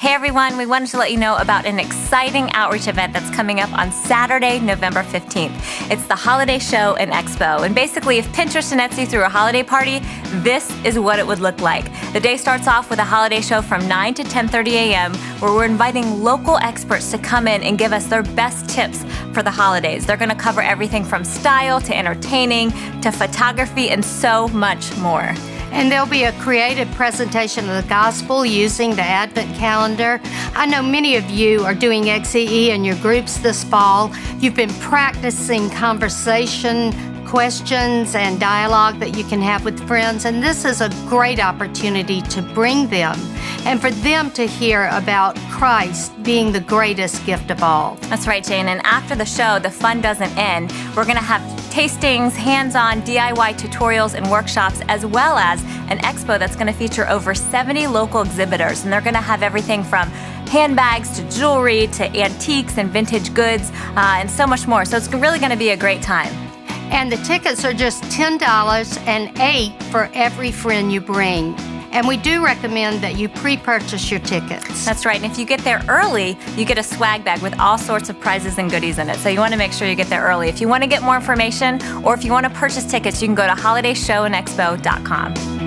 Hey everyone, we wanted to let you know about an exciting outreach event that's coming up on Saturday, November 15th. It's the Holiday Show and Expo. And basically, if Pinterest and Etsy threw a holiday party, this is what it would look like. The day starts off with a holiday show from 9 to 10:30 a.m. where we're inviting local experts to come in and give us their best tips for the holidays. They're going to cover everything from style to entertaining to photography and so much more. And there'll be a creative presentation of the gospel using the Advent calendar. I know many of you are doing XCE in your groups this fall. You've been practicing conversation, questions, and dialogue that you can have with friends, and this is a great opportunity to bring them and for them to hear about Christ being the greatest gift of all. That's right, Jane. And after the show, the fun doesn't end. We're going to have tastings, hands on DIY tutorials, and workshops, as well as an expo that's going to feature over 70 local exhibitors. And they're going to have everything from handbags to jewelry to antiques and vintage goods uh, and so much more. So it's really going to be a great time. And the tickets are just $10 and 8 for every friend you bring. And we do recommend that you pre purchase your tickets. That's right. And if you get there early, you get a swag bag with all sorts of prizes and goodies in it. So you want to make sure you get there early. If you want to get more information or if you want to purchase tickets, you can go to holidayshowandexpo.com.